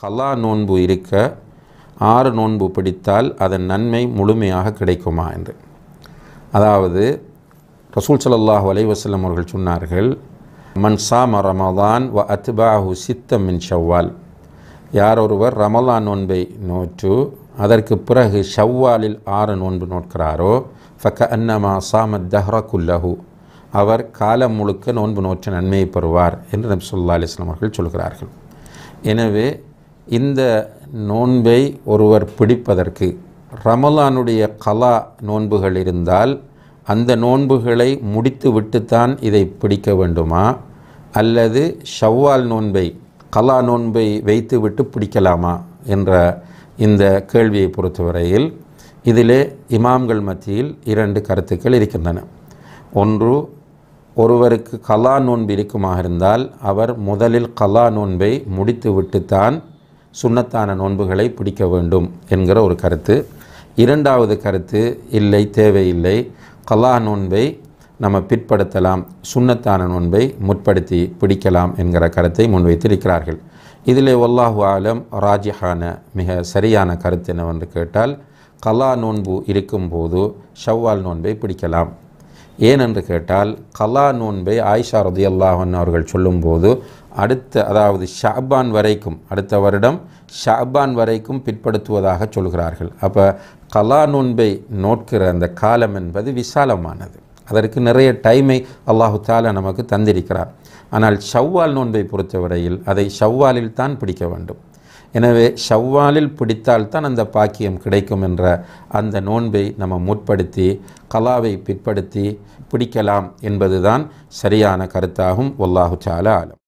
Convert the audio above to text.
கலா நோன்பு இருக்க ஆறு நோன்பு பிடித்தால் அதன் நன்மை முழுமையாக கிடைக்குமா என்று. அதாவது ரசூல் ஸல்லல்லாஹு அலைஹி அவர்கள் சொன்னார்கள் மன் சாம ரமதான் வ அத்பாஹு சித்தம் மின் ஷவ்வால். யார் ஒருவர் ரமலான் நோன்பை நோற்று அதற்கு பிறகு ஷவ்வாலில் ஆறு நோன்பு நோட்கிறாரோ ஃபக்க அன்னமா சாமத் தஹ்ர குல்லஹு. அவர் காலம் முழுக்க நோன்பு நோற்ற நன்மையை பெறுவார் என்று நபி சொல்லா அலிஸ்லாம் அவர்கள் சொல்கிறார்கள். எனவே இந்த நோன்பை ஒருவர் பிடிப்பதற்கு ரமலானுடைய கலா நோன்புகள் இருந்தால் அந்த நோன்புகளை முடித்து விட்டுத்தான் இதை பிடிக்க வேண்டுமா? அல்லது ஷவ்வால் நோன்பை கலா நோன்பை வைத்துவிட்டு பிடிக்கலாமா? என்ற இந்த கேள்வியை பொறுத்தவரையில் இதிலே இமாம்கள் மத்தியில் இரண்டு கருத்துக்கள் இருக்கின்றன. ஒன்று ஒருவருக்கு கலா நோன்பு இருக்குமாக இருந்தால் அவர் முதலில் கலா நோன்பை முடித்து விட்டுத்தான் சுண்ணத்தான நோன்புகளை பிடிக்க வேண்டும் என்கிற ஒரு கருத்து. இரண்டாவது கருத்து இல்லை தேவையில்லை. கலா நோன்பை நம்ம பிற்படுத்தலாம் சுண்ணத்தான நோன்பை முற்படுத்தி பிடிக்கலாம் என்கிற கருத்தை முன்வைத்திருக்கிறார்கள். இதிலே ஒல்லாஹு ஆலம் ராஜிஹான மிக சரியான கருத்து என்னவென்று கேட்டால் கலா நோன்பு இருக்கும்போது ஷவ்வால் நோன்பை பிடிக்கலாம். ஏனென்று கேட்டால் கலா நோன்பை ஆயிஷா ரதியல்லாஹன் அவர்கள் சொல்லும்போது அடுத்த அதாவது ஷாபான் வரைக்கும் அடுத்த வருடம் ஷாபான் வரைக்கும் பிற்படுத்துவதாக சொல்கிறார்கள். அப்போ கலா நோன்பை நோட்கிற அந்த காலம் என்பது விசாலமானது. அதற்கு நிறைய டைமை அல்லாஹு தாலா நமக்கு தந்திருக்கிறார். ஆனால் ஷவ்வால் நோன்பை பொறுத்தவரையில் அதை ஷவ்வாலில் தான் பிடிக்க வேண்டும். எனவே ஷவ்வாலில் பிடித்தால்தான் அந்த பாக்கியம் கிடைக்கும் என்ற அந்த நோன்பை நம்ம முற்படுத்தி கலாவை பிற்படுத்தி பிடிக்கலாம் என்பதுதான் சரியான கருத்தாகும். ஒல்லாஹு சாலா ஆலம்.